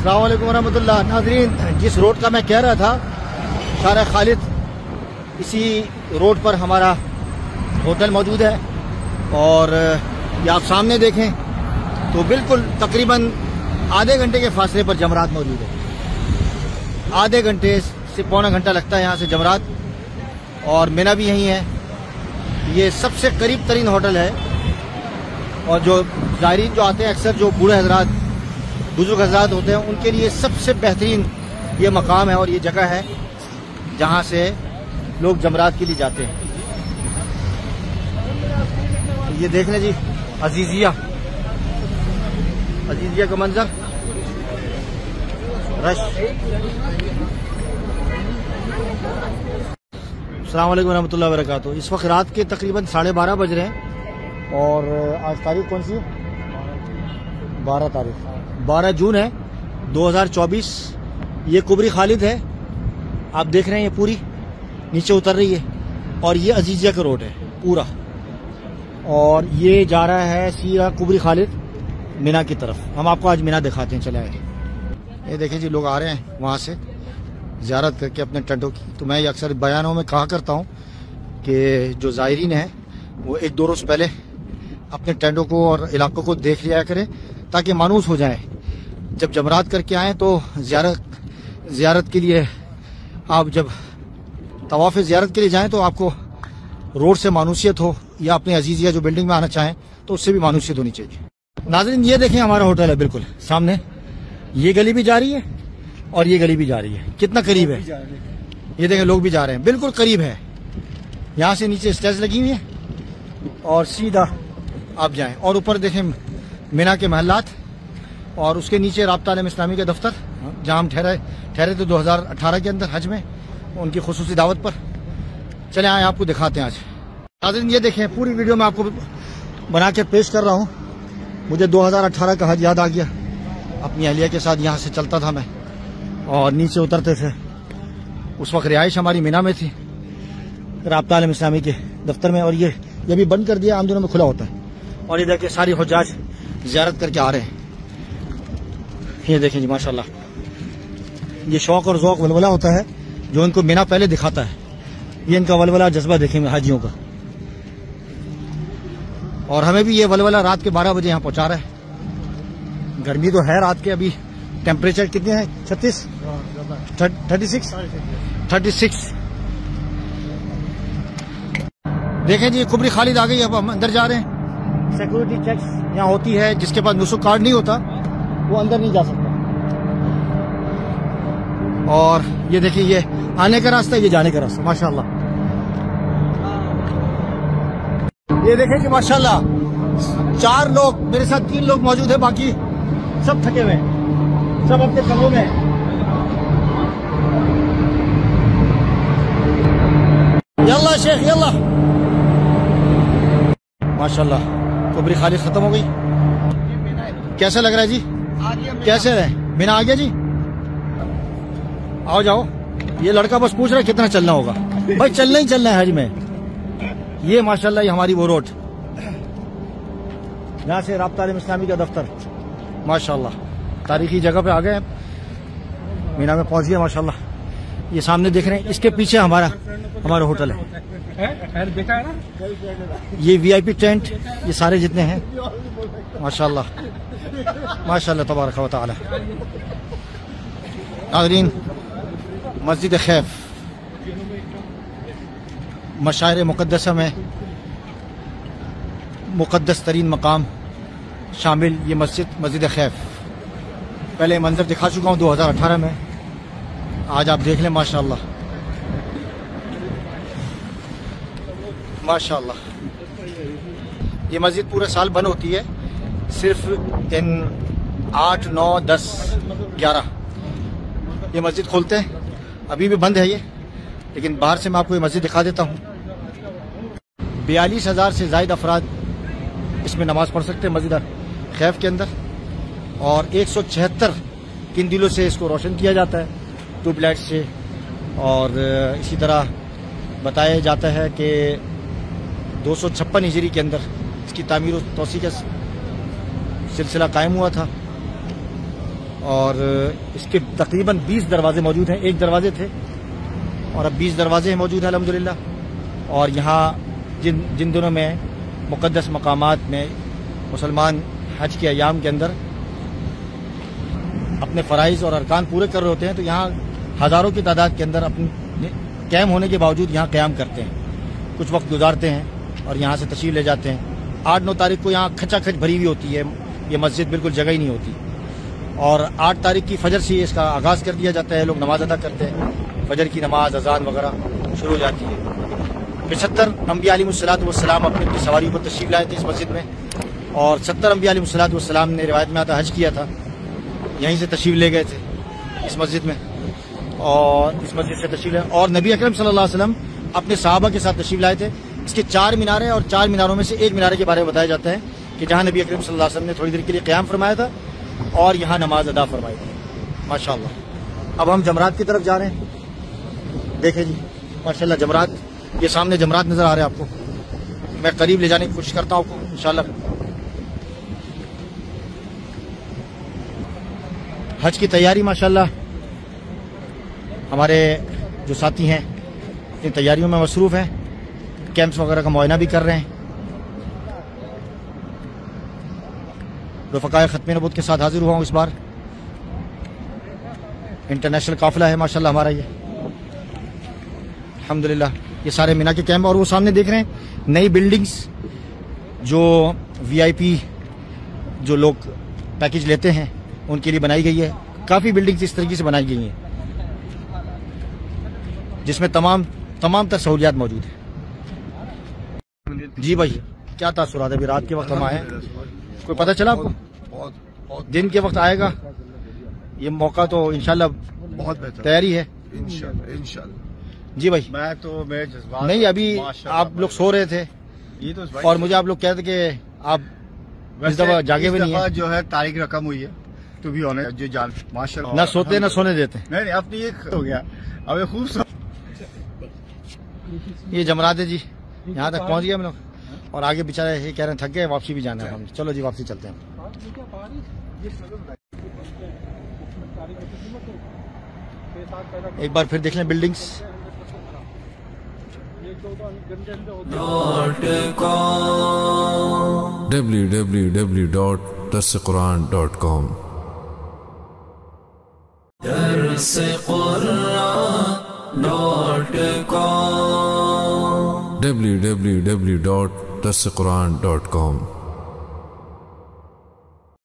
السلام علیکم ورحمۃ اللہ. ناظرین، جس روڈ کا میں کہہ رہا تھا، شارع خالد، اسی روڈ پر ہمارا ہوٹل موجود ہے۔ اور یہ آپ سامنے دیکھیں تو بالکل تقریباً آدھے گھنٹے کے فاصلے پر جمرات موجود ہے آدھے گھنٹے سے پونا گھنٹہ لگتا ہے یہاں سے جمرات۔ اور مینا بھی یہیں ہے۔ یہ سب سے قریب ترین ہوٹل ہے۔ اور جو زائرین جو آتے ہیں، اکثر جو بوڑھے حضرات بزرگ حضرات ہوتے ہیں، ان کے لیے سب سے بہترین یہ مقام ہے اور یہ جگہ ہے جہاں سے لوگ جمرات کے لیے جاتے ہیں۔ یہ دیکھ لیں جی عزیزیہ۔ عزیزیہ کا منظر۔ رش۔ السلام علیکم ورحمۃ اللہ وبرکاتہ۔ اس وقت رات کے تقریباً ساڑھے بارہ بج رہے ہیں اور آج تاریخ کون سی ہے؟ بارہ تاریخ۔ بارہ جون ہے، دو ہزار چوبیس۔ یہ کبری خالد ہے۔ آپ دیکھ رہے ہیں یہ پوری۔ نیچے اتر رہی ہے۔ اور یہ عزیزیہ کا روڈ ہے، پورا۔ اور یہ جا رہا ہے سیرا کبری خالد مینا کی طرف۔ ہم آپ کو آج مینا دکھاتے ہیں، چلے آئے۔ یہ دیکھیں جی لوگ آ رہے ہیں وہاں سے۔ زیارت کر کے اپنے ٹنڈوں کی۔ تو میں یہ اکثر بیانوں میں کہا کرتا ہوں کہ جو زائرین ہیں، وہ ایک دو روز پہلے اپنے ٹینڈوں کو اور علاقوں کو دیکھ لیا کریں۔ تاکہ مانوس ہو جائیں۔ جب جمرات کر کے آئیں تو زیارت زیارت کے لیے آپ جب طواف زیارت کے لیے جائیں تو آپ کو روڈ سے مانوسیت ہو یا اپنے عزیز یا جو بلڈنگ میں آنا چاہیں تو اس سے بھی مانوسیت ہونی چاہیے۔ ناظرین، یہ دیکھیں ہمارا ہوٹل ہے، بالکل سامنے۔ یہ گلی بھی جا رہی ہے اور یہ گلی بھی جا رہی ہے۔ کتنا قریب ہے۔ یہ دیکھیں، لوگ بھی جا رہے ہیں۔ بالکل قریب ہے۔ یہاں سے نیچے اسٹیج لگی ہوئی ہے اور سیدھا آپ جائیں۔ اور اوپر دیکھیں مینا کے محلات اور اس کے نیچے رابطہ عالم اسلامی کا دفتر، جہاں ہم ٹھہرے ٹھہرے تھے دو ہزار اٹھارہ کے اندر، حج میں، ان کی خصوصی دعوت پر۔ چلے آئیں، آپ کو دکھاتے ہیں آج۔ ناظرین یہ دیکھیں، پوری ویڈیو میں آپ کو بنا کے پیش کر رہا ہوں۔ مجھے دو ہزار اٹھارہ کا حج یاد آ گیا۔ اپنی اہلیہ کے ساتھ یہاں سے چلتا تھا میں۔ اور نیچے اترتے تھے۔ اس وقت رہائش ہماری مینا میں تھی، رابطہ عالم اسلامی کے دفتر میں۔ اور یہ یہ بھی بند کر دیا، عام دنوں میں کھلا ہوتا ہے۔ اور یہ دیکھیں ساری حجاج زیارت کر کے آ رہے ہیں۔ یہ دیکھیں جی ماشاءاللہ۔ یہ شوق اور ذوق ولولہ ہوتا ہے جو ان کو مینا پہلے دکھاتا ہے۔ یہ ان کا ولولہ جذبہ دیکھیں حاجیوں کا۔ اور ہمیں بھی یہ ولولہ رات کے بارہ بجے یہاں پہنچا رہا ہے۔ گرمی تو ہے رات کے، ابھی ٹیمپریچر کتنے ہیں؟ چھتیس؟ Thirty six? Thirty six. دیکھیں جی کبری خالد آ گئی، اب ہم اندر جا رہے ہیں۔ سیکورٹی چیکس یہاں ہوتی ہے، جس کے پاس نسخ کارڈ نہیں ہوتا، وہ اندر نہیں جا سکتا۔ اور یہ دیکھیں یہ آنے کا راستہ، یہ جانے کا راستہ۔ ماشاء اللہ یہ دیکھیں کہ ماشاء اللہ چار لوگ، میرے ساتھ تین لوگ موجود ہیں، باقی سب تھکے ہوئے ہیں۔ سب اپنے کمروں میں یاللہ شیخ یاللہ ماشاء اللہ کبری خالد ختم ہو گئی۔ کیسا لگ رہا ہے جی؟ کیسے رہے؟ مینا آ گیا جی؟ آؤ جاؤ۔ یہ لڑکا بس پوچھ رہا ہے کتنا چلنا ہوگا۔ بھائی چلنا ہی چلنا ہے حج میں۔ یہ ماشاءاللہ یہ ہماری وہ روڈ۔ یہاں سے رابطہ عالم اسلامی کا دفتر۔ ماشاءاللہ۔ تاریخی جگہ پہ آ گئے۔ مینا میں پہنچ گیا ماشاءاللہ۔ یہ سامنے دیکھ رہے ہیں۔ اس کے پیچھے ہمارا ہمارا ہوٹل ہے۔ یہ وی آئی پی ٹینٹ، یہ سارے جتنے ہیں، ماشاءاللہ ماشاءاللہ تبارک و تعالی۔ ناظرین، مسجد خیف، مشاعر مقدسہ میں مقدس ترین مقام شامل یہ مسجد مسجد خیف۔ پہلے منظر دکھا چکا ہوں دو ہزار اٹھارہ میں۔ آج آپ دیکھ لیں، ماشاءاللہ۔ ماشاءاللہ۔ یہ مسجد پورے سال بند ہوتی ہے، صرف ان آٹھ، نو، دس، گیارہ۔ یہ مسجد کھولتے ہیں۔ ابھی بھی بند ہے یہ، لیکن باہر سے میں آپ کو یہ مسجد دکھا دیتا ہوں۔ بیالیس ہزار سے زائد افراد اس میں نماز پڑھ سکتے ہیں مسجد خیف کے اندر، اور ایک سو چھہتر کن دلوں سے اس کو روشن کیا جاتا ہے، ٹیوب لائٹ سے۔ اور اسی طرح بتایا جاتا ہے کہ دو سو چھپن ہجری کے اندر اس کی تعمیر و توسیع کا سلسلہ قائم ہوا تھا اور اس کے تقریباً بیس دروازے موجود ہیں، ایک دروازے تھے اور اب بیس دروازے موجود ہیں الحمدللہ اور یہاں جن جن دنوں میں مقدس مقامات میں مسلمان حج کے ایام کے اندر اپنے فرائض اور ارکان پورے کر رہے ہوتے ہیں تو یہاں ہزاروں کی تعداد کے اندر اپنے قیم ہونے کے باوجود یہاں قیام کرتے ہیں۔ کچھ وقت گزارتے ہیں۔ اور یہاں سے تشریف لے جاتے ہیں۔ آٹھ نو تاریخ کو یہاں کھچا کھچ بھری ہوئی ہوتی ہے۔ یہ مسجد بالکل جگہ ہی نہیں ہوتی۔ اور آٹھ تاریخ کی فجر سے اس کا آغاز کر دیا جاتا ہے۔ لوگ نماز ادا کرتے ہیں۔ فجر کی نماز، اذان وغیرہ شروع ہو جاتی ہے۔ پچہتر انبیاء علیہ الصلاۃ والسلام اپنی اپنی سواریوں پر تشریف لائے تھے اس مسجد میں۔ اور ستر انبیاء علیہ الصلاۃ والسلام نے روایت میں آتا حج کیا تھا۔ یہیں سے تشریف لے گئے تھے اس مسجد میں۔ اور اس مسجد سے تشریف لے اور نبی اکرم صلی اللہ علیہ وسلم اپنے صحابہ کے ساتھ تشریف لائے تھے۔ اس کے چار مینارے اور چار میناروں میں سے ایک مینارے کے بارے میں بتایا جاتا ہے کہ جہاں نبی اکرم صلی اللہ علیہ وسلم نے تھوڑی دیر کے لیے قیام فرمایا تھا اور یہاں نماز ادا فرمائی تھی۔ ماشاء اللہ اب ہم جمرات کی طرف جا رہے ہیں۔ دیکھیں جی ماشاء اللہ جمرات، یہ سامنے جمرات نظر آ رہے ہیں آپ کو۔ میں قریب لے جانے کی کوشش کرتا ہوں ان شاء اللہ حج کی تیاری ماشاء اللہ ہمارے جو ساتھی ہیں، ان تیاریوں میں مصروف ہیں۔ کیمپس وغیرہ کا معائنہ بھی کر رہے ہیں۔ رفقائے ختم نبوت کے ساتھ حاضر ہوا ہوں اس بار۔ انٹرنیشنل قافلہ ہے، ماشاءاللہ ہمارا یہ۔ الحمدللہ، یہ سارے مینا کے کیمپ اور وہ سامنے دیکھ رہے ہیں۔ نئی بلڈنگز جو وی آئی پی جو لوگ پیکج لیتے ہیں، ان کے لیے بنائی گئی ہے۔ کافی بلڈنگز اس طریقے سے بنائی گئی ہیں۔ جس میں تمام تمام تر سہولیات موجود ہیں۔ جی بھائی کیا تاثرات ابھی رات کے وقت ہم آئے کوئی پتہ چلا آپ کو؟ دن کے وقت آئے گا۔ یہ موقع تو انشاءاللہ بہت بہتر۔ تیاری ہے۔ انشاءاللہ جی بھائی۔ میں تو میرے جذبات نہیں ابھی آپ لوگ سو رہے تھے۔ یہ اور مجھے آپ لوگ کہتے کہ آپ جاگے ہوئے نہیں ہیں۔ جو ہے تاریخ رقم ہوئی ہے تو بھی ہونے جو جان ماشاء اللہ نہ سوتے نہ سونے دیتے۔ نہیں نہیں اپنی ایک ہو گیا۔ اب یہ خوب یہ جمرات ہے جی یہاں تک پہنچ گئے ہم لوگ۔ اور آگے بےچارے یہ کہہ رہے ہیں تھک گئے، واپسی بھی جانا ہے ہم۔ چلو جی واپسی چلتے ہیں۔ ایک بار پھر دیکھ لیں بلڈنگس www.dasquran.com درس قرآن ڈاٹ کام دس قرآن ڈاٹ کام